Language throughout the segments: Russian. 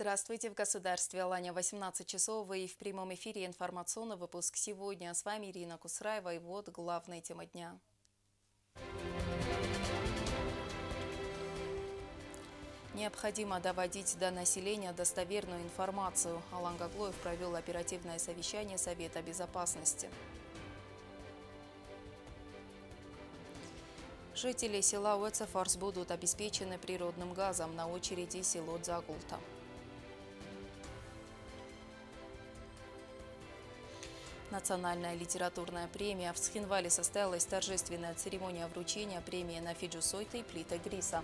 Здравствуйте. В государстве Аланя 18 часов и в прямом эфире информационный выпуск сегодня. С вами Ирина Кусраева и вот главная тема дня. Необходимо доводить до населения достоверную информацию. Алан Гаглоев провел оперативное совещание Совета безопасности. Жители села Уэцефорс будут обеспечены природным газом на очереди село Дзагулта. Национальная литературная премия. В Схинвале состоялась торжественная церемония вручения премии на Фиджу Сойта и Плита Гриса.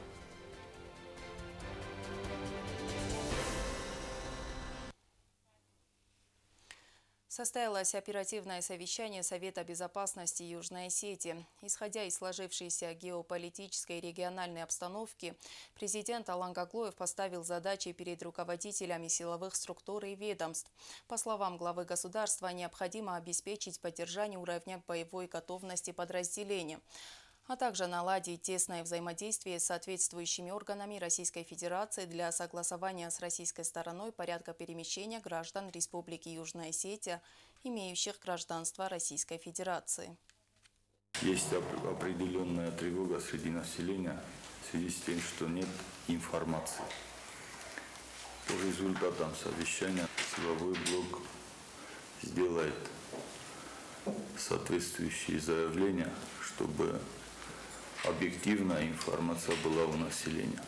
Состоялось оперативное совещание Совета безопасности Южной Осетии. Исходя из сложившейся геополитической и региональной обстановки, президент Алан Гаглоев поставил задачи перед руководителями силовых структур и ведомств. По словам главы государства, необходимо обеспечить поддержание уровня боевой готовности подразделения а также наладить тесное взаимодействие с соответствующими органами Российской Федерации для согласования с российской стороной порядка перемещения граждан Республики Южная Осетия, имеющих гражданство Российской Федерации. Есть определенная тревога среди населения в связи с тем, что нет информации. По результатам совещания силовой блок сделает соответствующие заявления, чтобы объективная информация была у населения.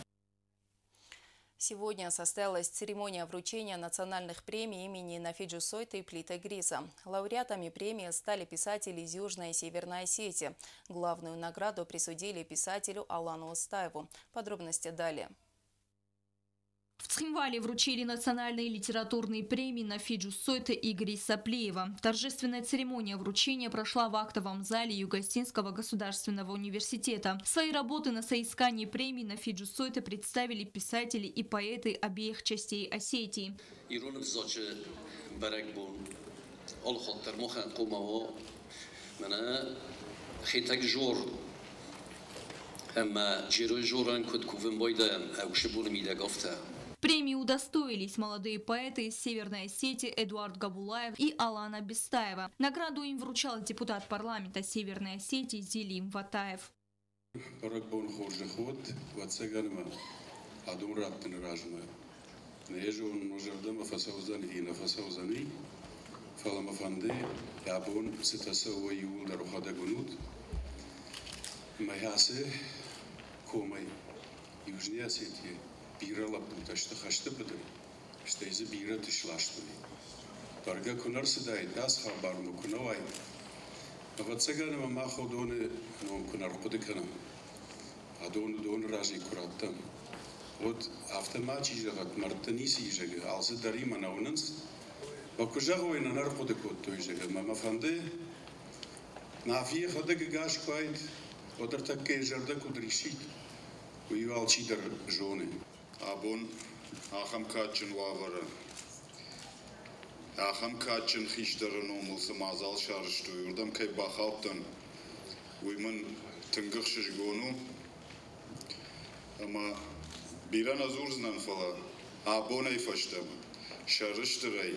Сегодня состоялась церемония вручения национальных премий имени Нафиджу Сойта и Плита Гриса. Лауреатами премии стали писатели из Южной и Северной Осетии. Главную награду присудили писателю Алану Устаеву. Подробности далее. В Цхинвале вручили национальные литературные премии на Фиджу Сойта Игоря Саплеева. Торжественная церемония вручения прошла в актовом зале Югостинского государственного университета. Свои работы на соискании премий на Фиджу Сойта представили писатели и поэты обеих частей Осетии. اما جیروی جوران کد کوفن بایده او شبور میده گفته Премии удостоились молодые поэты из Северной Осетии Эдуард Габулаев и Алана Бестаева. Награду им вручал депутат парламента Северной Осетии Зилим Ватаев. بیرالا پنتاش تخشت بدم. شته از بیرتش لاش دنی. دارگه کنار سدای داس خبر می‌کنه وای. ما وقت سگان ما ما خود دونه نام کنار خود کنم. آدون دون رازی کردم. ود افتاد ماتی جگات مرتنیسی جگه. عالی داریم من اونانس. با کجا خوی نار خود کوت توی جگه. ما ما فهمده. نافی خود کجاش کوید. و در تکه جرده کودریشید. و یه آلچی در جونه. აბონ ახამქაჩინ ვავარა ახამქაჩინ ხიშდერენ ომულსი მაზალ შარშტუ იურდამ კე ბახალტან უიმენ თინგიხშიშ გონუ ამა ბირან აზურზნან ფალა აბონ ეფაშტამ შარშტრაი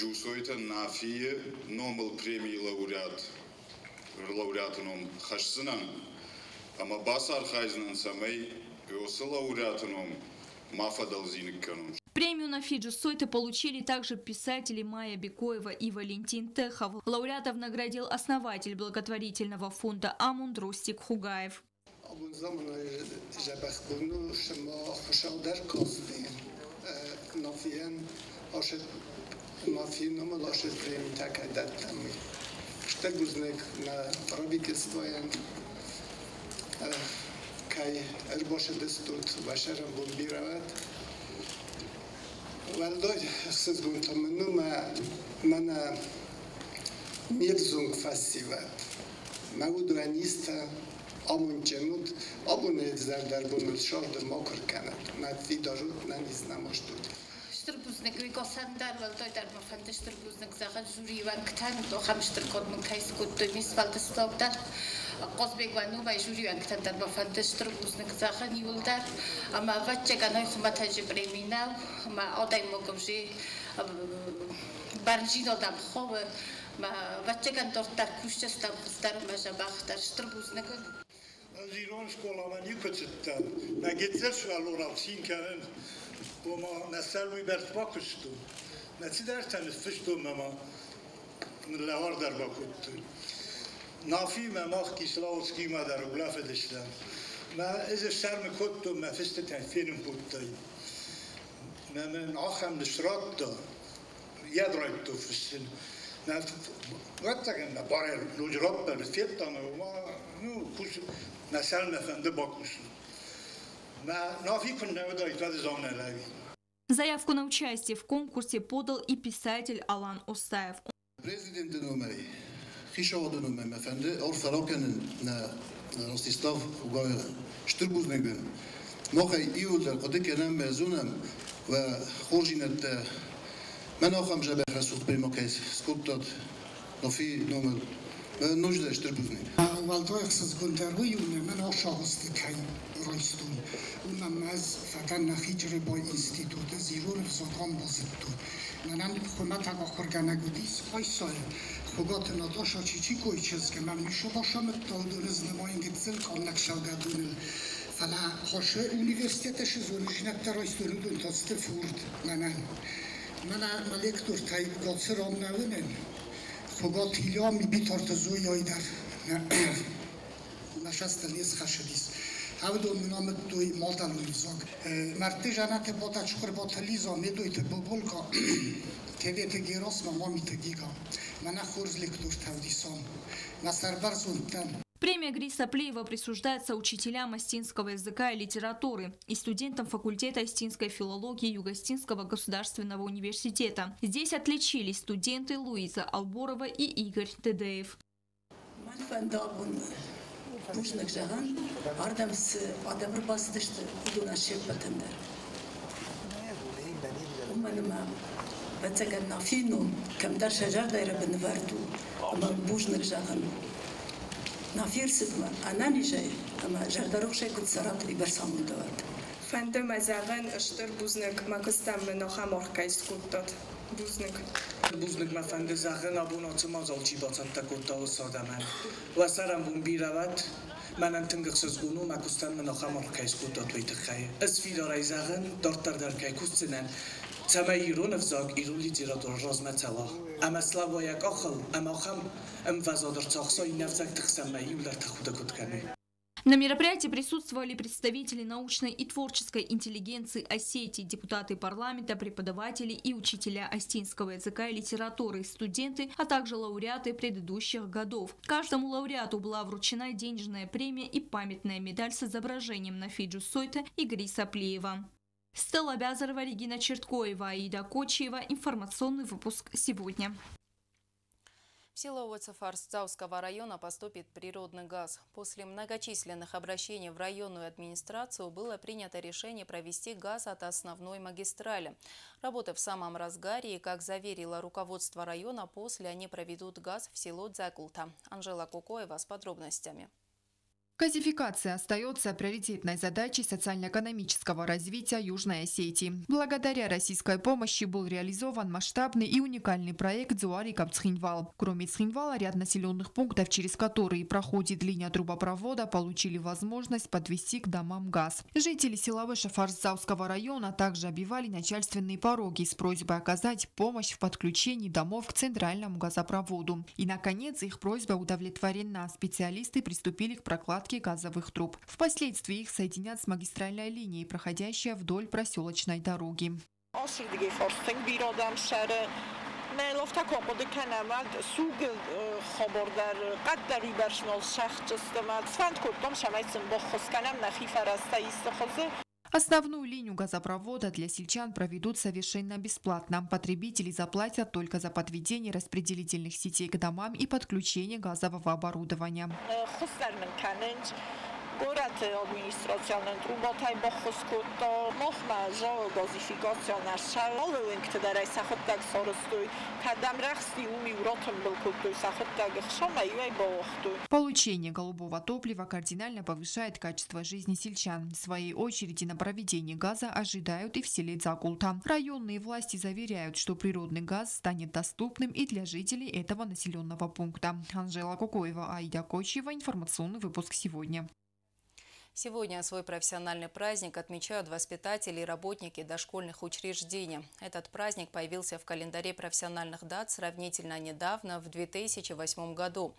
ჯუსოიტა ნაფიე ნომელ პრემიი ლაურეატ ლაურეატ ნომ ხაშსნან ამა ბასარ ხაიზნან სამეი Премию на Фиджи Сойты получили также писатели Майя Бекоева и Валентин Техов. Лауреатов наградил основатель благотворительного фонда Амунд Рустик Хугаев. kaj elbosze destut vašaram bombiravāt. Valdoj sazgunta manuma mana miedzung faszívat. Maudranista amuncenut, abunet zardarbunut sordom okorkanat. Mert vidarut nem iznám most tud. Штырбузник ви госандар вал той дар мафанде штырбузник зага жури ван ктан შტრბუზნე გიგოსანდარ ვალტოიტარ მოფანტე შტრბუზნე გზაღა ჟურივან ქთან დო ხამშტრკოდმ кайსკუტტი მის ვალდესლავდარ ყოზბეგვანუბა ჟურივან ქთან დარ მოფანტე შტრბუზნე გზაღა ნიულდარ ამა ვაჩეკანო ხმათაჟი პრემინა მა ოდაი მოგომჟი ბარჟინო დამხოვ მა ვაჩეკან დორტარ ქუშჩეს დამხსდარ მაჟა ბახტარ შტრბუზნე Az írónskola van nyugodtan, meg egyszer szóval orral színkelem, Como nessa liber pocustu. Neci derseniz fıştumama le order bakuttu. Nafime mahki slavski madar uglaf edişler. ما إذا شرم كتو ما فست تنفيرم كتو ما من عخم لشرطة يدرجتو في السن ما وقتك إن بارل نجرب بالفيتا ما نو كوش ما سلنا فندبا كوشو Заявку на участие в конкурсе подал и писатель Алан Устаев. Президент Нумери, Хишауда Нумем, Эфенди, Орфарокен, Ростислав, Штырбузнеген, Мохай Иуда, Кодекенам, Безунам, Хоржинет, э, Менохам Жабеха, Сухпримокес, Скуттот, Нофи Нумер, э, Нужда Штырбузнеген. А, Валдоях Сазгундару, Юне, Менохам Жабеха, Ростислав, خوندم از فدن نخیجر با اینستیتوت زیرور زاکان بازید تو من هم خومت اگا خورگنه گودیس های سایه خوبات نداشا چی چی کوی چیز که من میشو باشم تا دونز رزنما اینگه کام نکشاگه دونل فلا خاشه اونیورسیتش زورجینت درایستونو دون تاسته فورد. من هم من هم ملیک دور تایب گاتسه رام نوینن. خوبات هیلی تیلیا میبیتار بیتارت زوی در نشست نیز خشدیست. авдо миноми дуи молта луизок мартижана те бота чухр бота лизо медуи те боболко теде те герос мамами те гига мана хурзлик туш тавдисон на сарбар зунтан Премия Гриса Плеева присуждается учителям остинского языка и литературы и студентам факультета остинской филологии Югостинского государственного университета. Здесь отличились студенты Луиза Алборова и Игорь Тедеев. muşnak jahan ardam se adamır basdıştı kuduna şebbetender. Umanıma بتجنى فينهم كم در شجر دايرة بنفرتو أما بوج نجاهن نافير سدما أنا نجاي أما جردروخ شاي كنت سرات لي برسام دوات فندم أزاغن اشتر بوزنك ما كستم منوخا موركايس كوتوت بوزنك مفنده زخن آبون آتما زالچی باتن تکوتا و سادمن و سرم بون بیرود منن تنگق سزگونو مکستن من آخم آرکایس کوتا توی تخیه از فیدارای زخن دارتر در که کستنن تما ایرون افزاگ ایرون لیتراتور رازمه تلا اما سلاوا یک آخل اما آخم ام وزادر تاخصای نفزک На мероприятии присутствовали представители научной и творческой интеллигенции Осетии, депутаты парламента, преподаватели и учителя остинского языка и литературы, студенты, а также лауреаты предыдущих годов. Каждому лауреату была вручена денежная премия и памятная медаль с изображением на Фиджу Сойта и Гриса Плеева. Стелла Бязарова, Регина Черткоева, Аида Кочеева. Информационный выпуск сегодня. В село Уэцефарсцавского района поступит природный газ. После многочисленных обращений в районную администрацию было принято решение провести газ от основной магистрали. Работы в самом разгаре, и, как заверило руководство района, после они проведут газ в село Дзякулта. Анжела Кукоева с подробностями. Газификация остается приоритетной задачей социально-экономического развития Южной Осетии. Благодаря российской помощи был реализован масштабный и уникальный проект Зуариков Цхинвал. Кроме Цхинвала, ряд населенных пунктов, через которые проходит линия трубопровода, получили возможность подвести к домам газ. Жители села Вышефарсзавского района также обивали начальственные пороги с просьбой оказать помощь в подключении домов к центральному газопроводу. И, наконец, их просьба удовлетворена. Специалисты приступили к прокладке газовых труб. Впоследствии их соединят с магистральной линией, проходящей вдоль проселочной дороги. Основную линию газопровода для сельчан проведут совершенно бесплатно. Потребители заплатят только за подведение распределительных сетей к домам и подключение газового оборудования. Uh, Akurat e, administracjonem trudnotaj, bo hoskuto mohma žao gazifikacija naša, ali linkte da rej sahottak sorostoj, kadam рахсти уми уротом был культур сахоттаг шома юай боохту. Получение голубого топлива кардинально повышает качество жизни сельчан. В своей очереди на проведение газа ожидают и в селе Закулта. Районные власти заверяют, что природный газ станет доступным и для жителей этого населенного пункта. Анжела Кукоева, Айда Кочева. Информационный выпуск сегодня. Сегодня свой профессиональный праздник отмечают воспитатели и работники дошкольных учреждений. Этот праздник появился в календаре профессиональных дат сравнительно недавно, в 2008 году.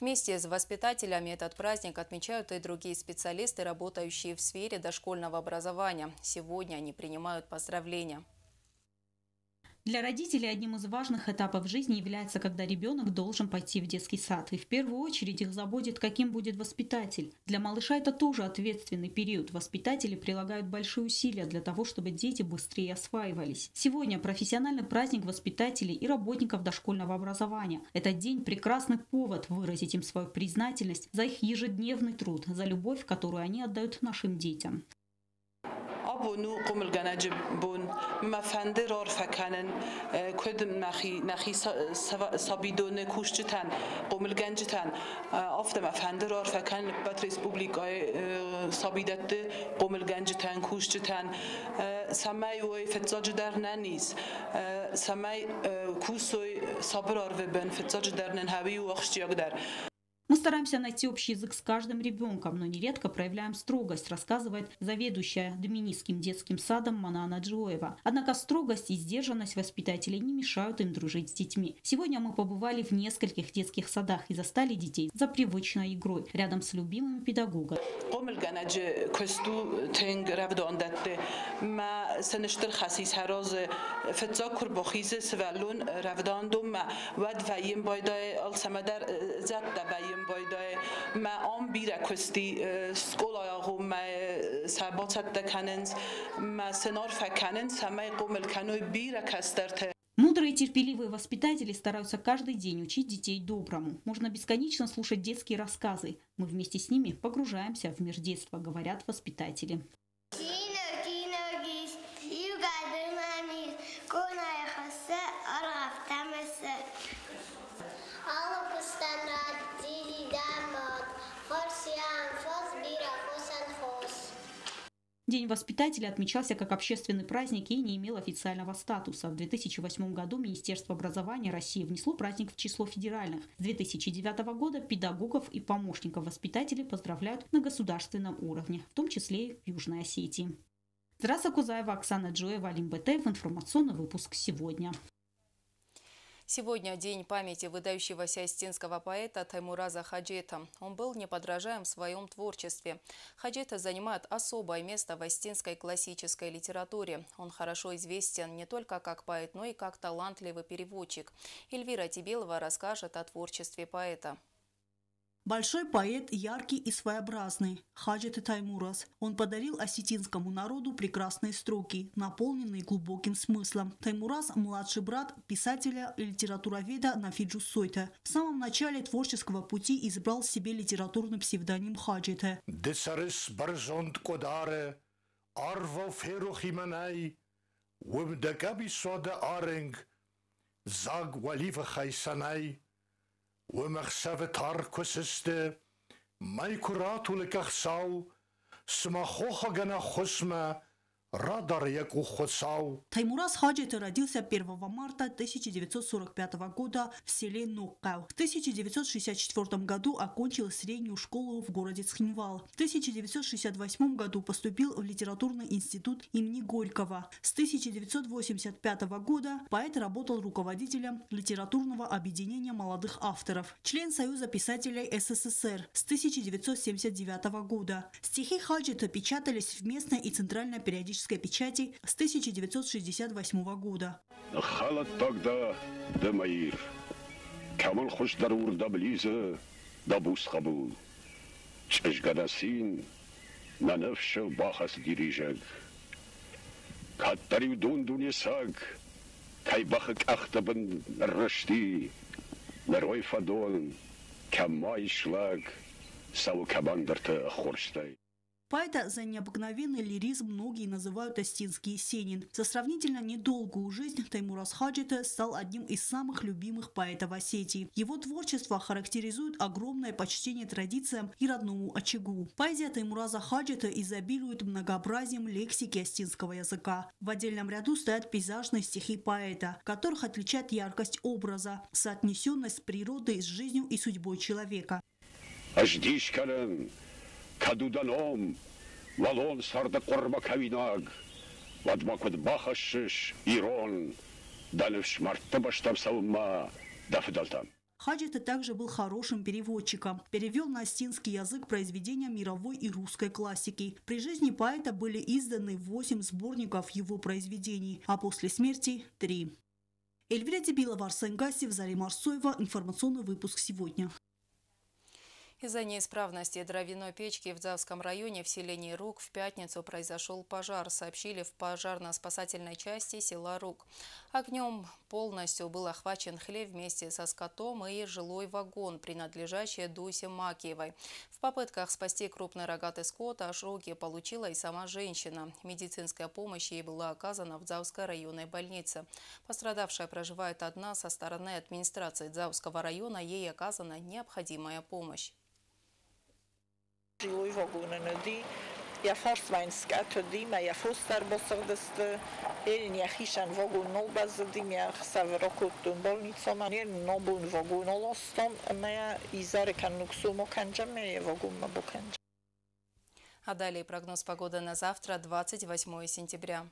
Вместе с воспитателями этот праздник отмечают и другие специалисты, работающие в сфере дошкольного образования. Сегодня они принимают поздравления. Для родителей одним из важных этапов жизни является, когда ребенок должен пойти в детский сад. И в первую очередь их заботит, каким будет воспитатель. Для малыша это тоже ответственный период. Воспитатели прилагают большие усилия для того, чтобы дети быстрее осваивались. Сегодня профессиональный праздник воспитателей и работников дошкольного образования. Этот день – прекрасный повод выразить им свою признательность за их ежедневный труд, за любовь, которую они отдают нашим детям. بونو قوم الجناج بون ما فنده رار فکنن کد نخی نخی سابیدون کوشتن قوم الجنجتن افت ما فنده رار فکن بات ريسبوبليكاي سابيدت قوم الجنجتن کوشتن سمای وی فتزاج در ننیز سمای کوسوی صبرار و بن فتزاج در ننهوی و اخشتیاگ در Мы Стараемся найти общий язык с каждым ребенком, но нередко проявляем строгость, рассказывает заведующая Доминийским детским садом Манана Джоева. Однако строгость и сдержанность воспитателей не мешают им дружить с детьми. Сегодня мы побывали в нескольких детских садах и застали детей за привычной игрой, рядом с любимыми педагогами vaid me ambirekkusti skola ja go me sabatsat kanens me senar fakanens samay qomel kanu birekasterte Мудрые и терпеливые воспитатели стараются каждый день учить детей доброму. Можно бесконечно слушать детские рассказы. Мы вместе с ними погружаемся в мир детства, говорят воспитатели. День воспитателя отмечался как общественный праздник и не имел официального статуса. В 2008 году Министерство образования России внесло праздник в число федеральных. С 2009 года педагогов и помощников воспитателей поздравляют на государственном уровне, в том числе и в Южной Осетии. Здравствуйте, Кузаева, Оксана Джоева, Алим Бетеев. Информационный выпуск сегодня. Сегодня день памяти выдающегося астинского поэта Таймураза Хаджета. Он был неподражаем в своем творчестве. Хаджета занимает особое место в астинской классической литературе. Он хорошо известен не только как поэт, но и как талантливый переводчик. Эльвира Тибелова расскажет о творчестве поэта. Большой поэт, яркий и своеобразный, Хаджет Таймурас. Он подарил осетинскому народу прекрасные строки, наполненные глубоким смыслом. Таймурас – младший брат писателя и литературоведа Нафиджу Сойта. В самом начале творческого пути избрал себе литературный псевдоним Хаджета. Десарис барзонд кодаре, арво феру химанай, вымдагаби сода аренг, заг валива хайсанай – ומחשב תר כוססתה, מי קורטו לקח סאו, סמכוך גנה חוסמה, Радар Якухоцау. Таймураз Хаджит родился 1 марта 1945 года в селе Нуккау. В 1964 году окончил среднюю школу в городе Цхинвал. В 1968 году поступил в литературный институт имени Горького. С 1985 года поэт работал руководителем литературного объединения молодых авторов, член Союза писателей СССР с 1979 года. Стихи Хаджита печатались в местной и центральной периодической периодической печати с 1968 года. Халат тогда Демаир. Камал хош дарур даблиза дабус хабул. Чешгадасин нанавша бахас дирижаг. Каттарив дундунесаг. Кайбахак ахтабан рашти. Нарой фадон. Камай шлаг. Сау кабандарта хорштай. Поэта за необыкновенный лиризм многие называют Остинский Есенин. За сравнительно недолгую жизнь Таймурас Хаджита стал одним из самых любимых поэтов Осетии. Его творчество характеризует огромное почтение традициям и родному очагу. Поэзия Таймураза Хаджита изобилует многообразием лексики остинского языка. В отдельном ряду стоят пейзажные стихи поэта, которых отличает яркость образа, соотнесенность с природой, с жизнью и судьбой человека. Аждишкален, кадуданом, валон сарды корма кавинаг, вадмаквад бахашиш, ирон, даныш мартта баштам савма, дафдалтам. Хаджита также был хорошим переводчиком. Перевел на астинский язык произведения мировой и русской классики. При жизни поэта были изданы 8 сборников его произведений, а после смерти – 3. Эльвира Дебилова, Арсен Гасев, Зарим Арсоева. Информационный выпуск сегодня. Из-за неисправности дровяной печки в Завском районе в селении Рук в пятницу произошел пожар, сообщили в пожарно-спасательной части села Рук. Огнем полностью был охвачен хлев вместе со скотом и жилой вагон, принадлежащий Дусе Макиевой. В попытках спасти крупный рогатый скот ожоги получила и сама женщина. Медицинская помощь ей была оказана в Завской районной больнице. Пострадавшая проживает одна со стороны администрации Завского района, ей оказана необходимая помощь. Жилой вагоныныди я фарсвайн скатодим я фостар босагдыст эрин я хишан вагон нол баздим я саврокуттун больница манер нобун вагон олостом я изаре каннуксумо канджам я вагон мабуканджам а далее прогноз погоды на завтра, 28 сентября.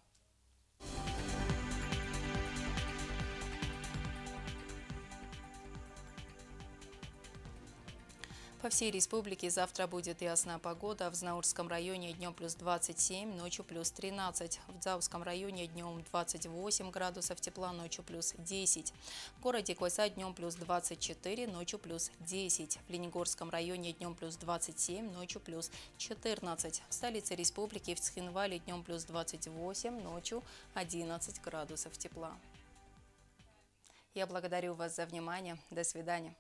По всей республике завтра будет ясная погода. В Знаурском районе днем плюс 27, ночью плюс 13. В Зауском районе днем 28 градусов тепла, ночью плюс 10. В городе Койса днем плюс 24, ночью плюс 10. В Ленигорском районе днем плюс 27, ночью плюс 14. В столице республики в Цхинвале днем плюс 28, ночью 11 градусов тепла. Я благодарю вас за внимание. До свидания.